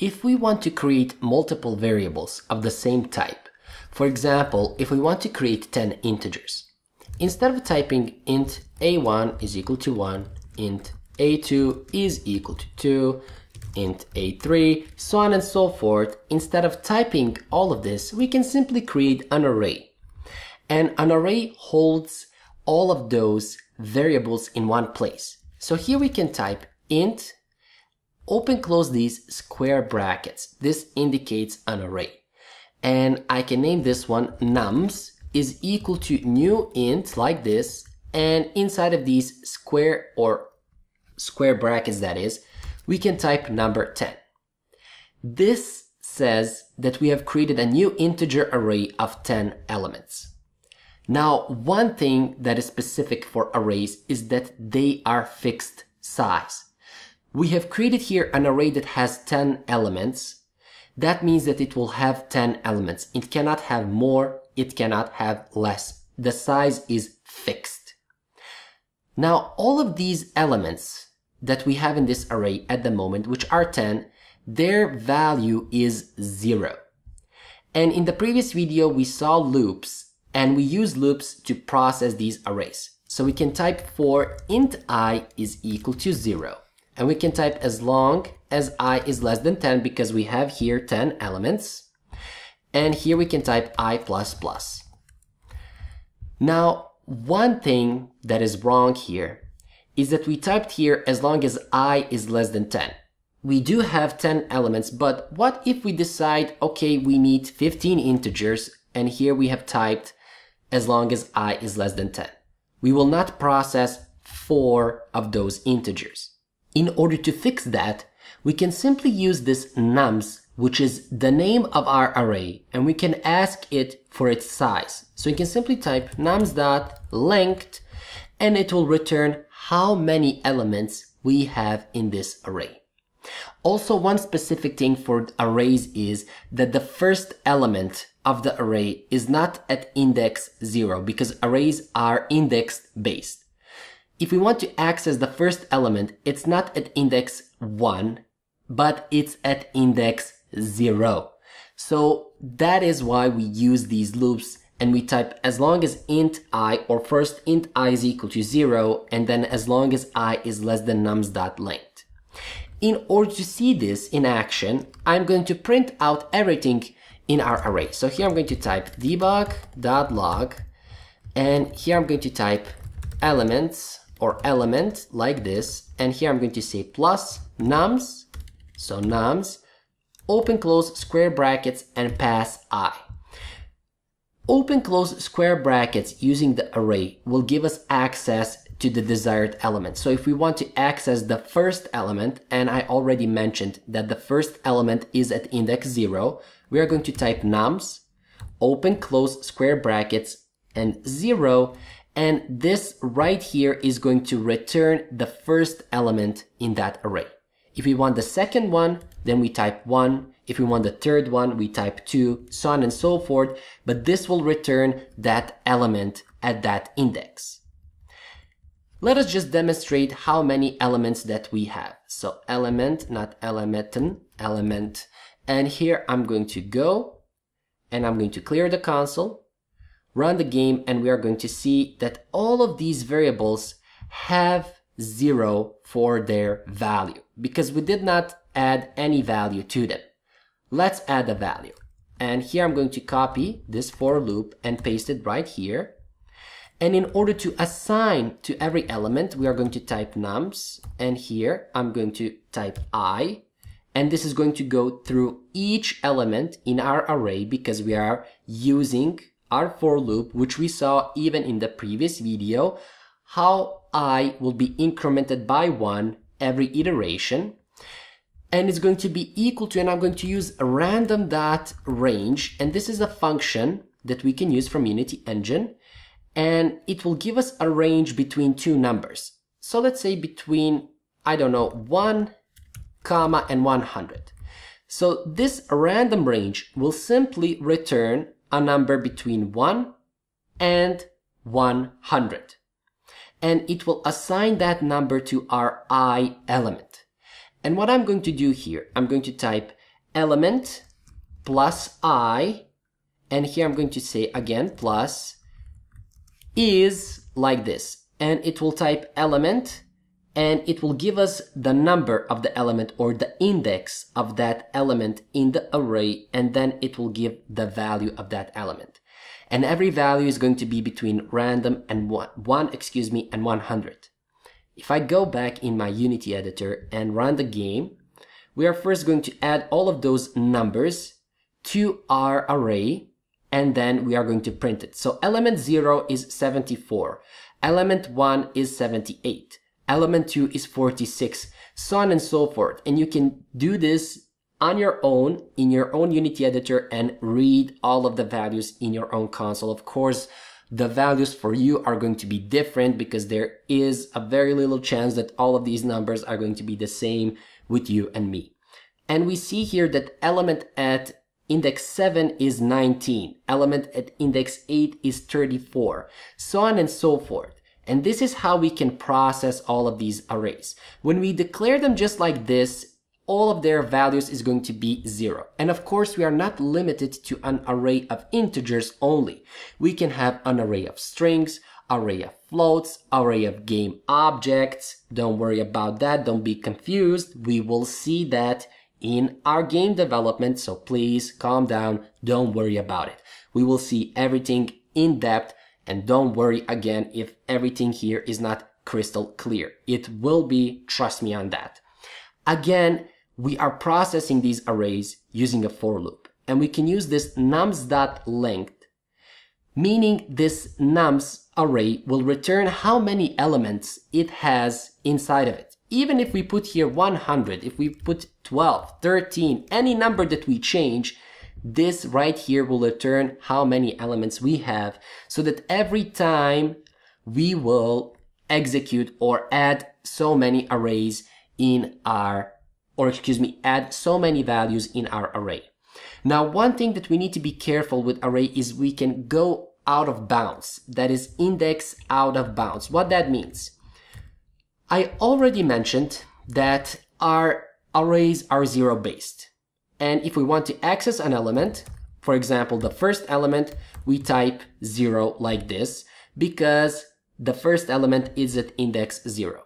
If we want to create multiple variables of the same type, for example, if we want to create 10 integers, instead of typing int a1 is equal to 1, int a2 is equal to 2, int a3, so on and so forth, instead of typing all of this, we can simply create an array. And an array holds all of those variables in one place. So here we can type int, open close these square brackets. This indicates an array. And I can name this one nums is equal to new int like this. And inside of these square or square brackets that is, we can type number 10. This says that we have created a new integer array of 10 elements. Now, one thing that is specific for arrays is that they are fixed size. We have created here an array that has 10 elements. That means that it will have 10 elements. It cannot have more, it cannot have less. The size is fixed. Now, all of these elements that we have in this array at the moment, which are 10, their value is zero. And in the previous video, we saw loops and we use loops to process these arrays. So we can type for int i is equal to zero. And we can type as long as i is less than 10 because we have here 10 elements. And here we can type i plus plus. Now, one thing that is wrong here is that we typed here as long as i is less than 10. We do have 10 elements, but what if we decide, okay, we need 15 integers, and here we have typed as long as i is less than 10. We will not process four of those integers. In order to fix that, we can simply use this nums, which is the name of our array, and we can ask it for its size. So you can simply type nums.length, and it will return how many elements we have in this array. Also, one specific thing for arrays is that the first element of the array is not at index 0 because arrays are index based. If we want to access the first element, it's not at index 1, but it's at index 0. So that is why we use these loops and we type as long as int i or first int i is equal to 0 and then as long as i is less than nums.length. In order to see this in action, I'm going to print out everything in our array. So here I'm going to type debug.log and here I'm going to type elements or element like this and here I'm going to say plus nums, so nums, open close square brackets and pass i. Open close square brackets using the array will give us access to the desired element. So if we want to access the first element, and I already mentioned that the first element is at index 0, we are going to type nums, open close square brackets, and 0, and this right here is going to return the first element in that array. If we want the second one, then we type 1, if we want the third one, we type 2, so on and so forth, but this will return that element at that index. Let us just demonstrate how many elements that we have. So element, not elementen, element. And here I'm going to go and I'm going to clear the console, run the game, and we are going to see that all of these variables have zero for their value because we did not add any value to them. Let's add a value. And here I'm going to copy this for loop and paste it right here. And in order to assign to every element, we are going to type nums. And here I'm going to type i. And this is going to go through each element in our array because we are using our for loop, which we saw even in the previous video, how i will be incremented by one every iteration and it's going to be equal to, and I'm going to use a random dot range, and this is a function that we can use from Unity Engine, and it will give us a range between two numbers. So let's say between, I don't know, 1 comma and 100. So this random range will simply return a number between 1 and 100. And it will assign that number to our i element. And what I'm going to do here, I'm going to type element plus i, and here I'm going to say again plus, is like this. And it will type element and it will give us the number of the element or the index of that element in the array and then it will give the value of that element. And every value is going to be between random and one, one excuse me, and 100. If I go back in my Unity editor and run the game, we are first going to add all of those numbers to our array and then we are going to print it. So element 0 is 74, element 1 is 78, element 2 is 46, so on and so forth. And you can do this on your own in your own Unity editor and read all of the values in your own console. Of course, the values for you are going to be different because there is a very little chance that all of these numbers are going to be the same with you and me. And we see here that element at index 7 is 19, element at index 8 is 34, so on and so forth. And this is how we can process all of these arrays. When we declare them just like this, all of their values is going to be zero. And of course, we are not limited to an array of integers only. We can have an array of strings, array of floats, array of game objects. Don't worry about that. Don't be confused. We will see that in our game development. So please calm down. Don't worry about it. We will see everything in depth and don't worry again if everything here is not crystal clear. It will be, trust me on that. Again, we are processing these arrays using a for loop and we can use this nums.length meaning this nums array will return how many elements it has inside of it. Even if we put here 100, if we put 12, 13, any number that we change, this right here will return how many elements we have so that every time we will execute or add so many arrays in our, or excuse me, add so many values in our array. Now, one thing that we need to be careful with array is we can go out of bounds. That is index out of bounds. What that means? I already mentioned that our arrays are zero based. And if we want to access an element, for example, the first element, we type zero like this because the first element is at index zero.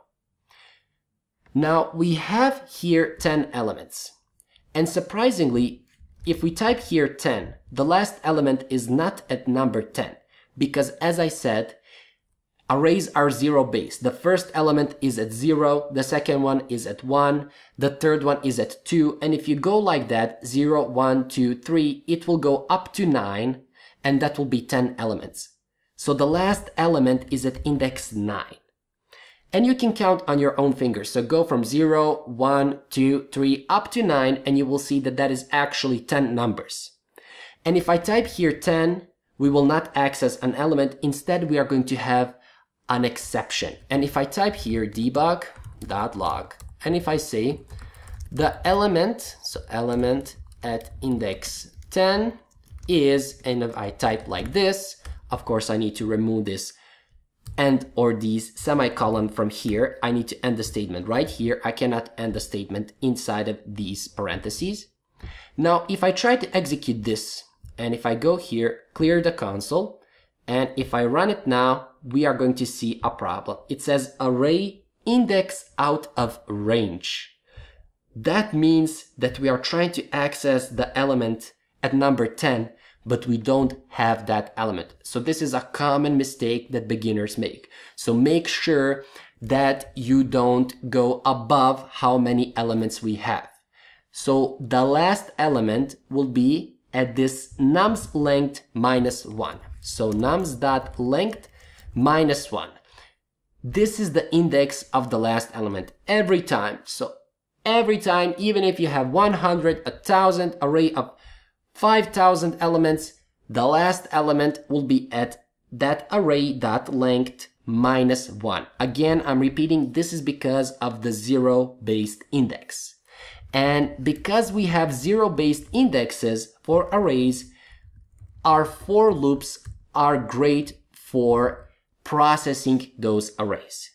Now we have here 10 elements. And surprisingly, if we type here 10, the last element is not at number 10 because as I said, Arrays are zero based. The first element is at zero, the second one is at one, the third one is at two, and if you go like that, zero, one, two, three, it will go up to nine, and that will be 10 elements. So the last element is at index nine. And you can count on your own fingers. So go from 0, 1, 2, 3, up to 9, and you will see that that is actually 10 numbers. And if I type here 10, we will not access an element. Instead, we are going to have an exception. And if I type here debug.log, and if I say the element, so element at index 10 is, and if I type like this, of course I need to remove this and or these semicolon from here. I need to end the statement right here. I cannot end the statement inside of these parentheses. Now, if I try to execute this, and if I go here, clear the console, and if I run it now, we are going to see a problem. It says array index out of range. That means that we are trying to access the element at number 10, but we don't have that element. So this is a common mistake that beginners make. So make sure that you don't go above how many elements we have. So the last element will be at this nums length minus one. So nums dot length minus 1. This is the index of the last element every time. So every time, even if you have 100, 1000 array of 5000 elements, the last element will be at that array dot length minus 1. Again, I'm repeating this is because of the zero based index. And because we have zero based indexes for arrays, our for loops are great for processing those arrays.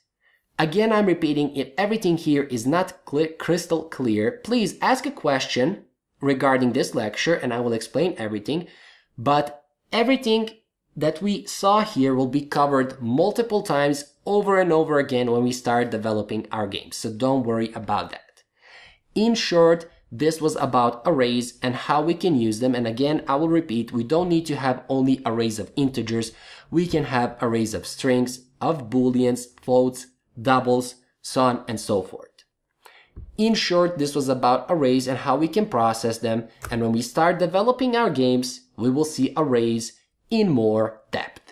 Again, I'm repeating, if everything here is not clear, crystal clear, please ask a question regarding this lecture and I will explain everything, but everything that we saw here will be covered multiple times over and over again when we start developing our games. So don't worry about that. In short, this was about arrays and how we can use them. And again, I will repeat, we don't need to have only arrays of integers. We can have arrays of strings, of booleans, floats, doubles, so on and so forth. In short, this was about arrays and how we can process them. And when we start developing our games, we will see arrays in more depth.